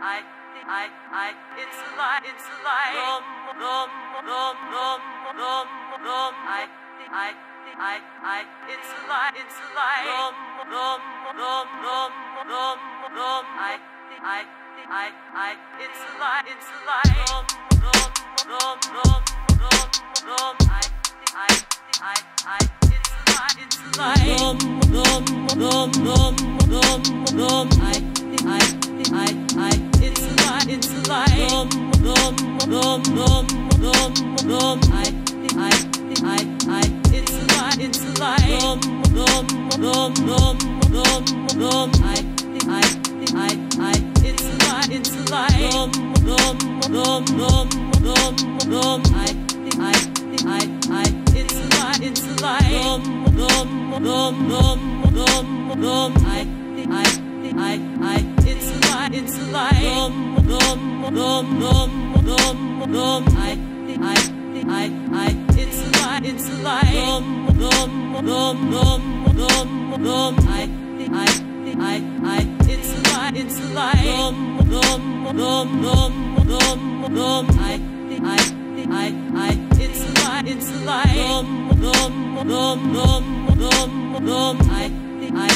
I, I, I, it's a lie, it's a lie. Rum, rum, rum, rum, rum, rum. I, I, I, I, it's a lie, it's a lie. Rum, rum, rum, rum, rum, rum. I, I, I, I, it's a lie, it's a lie. Rum, rum, rum, rum, rum, rum. I, I, I, I, it's a lie, it's a lie. Rum, rum, rum, rum, rum, rum. I, I, I, I, I, I, I, it's a lie, it's a lie. Rum, rum, rum, rum, rum, rum. I, I, I, I, it's a lie, it's a lie. Rum, rum, rum, rum, rum, rum. I, I, I, I, it's a lie, it's a lie. Rum, rum, rum, rum, rum, rum. I, I, I, I, it's a lie, it's a lie. Rum, rum, rum, rum, rum, rum. I, I,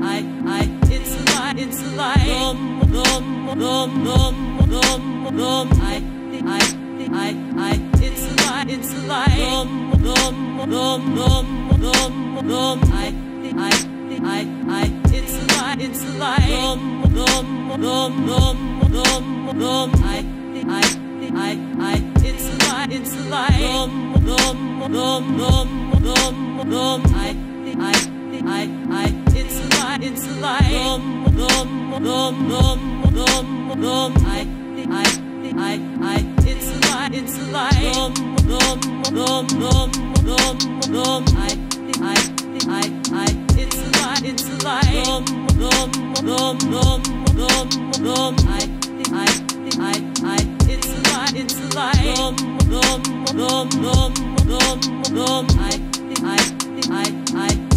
I, I, it's a lie, it's a lie. Rum, rum, rum, rum, rum, rum. I, I, I, I, it's a lie, it's a lie. Rum, rum, rum, rum, rum, rum. I, I, I, I, it's a lie, it's a lie. Rum, rum, rum, rum, rum, rum. I, I, I, I, it's a lie, it's a lie. Rum, rum, rum, rum, rum, rum. I, I, I, I, it's rum. I, I, I, I, it's a lie, it's rum. I, I, I, I, it's a lie, it's rum. I, I, I, I, it's a lie, it's rum. I, I, I, I,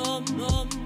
Rum, rum,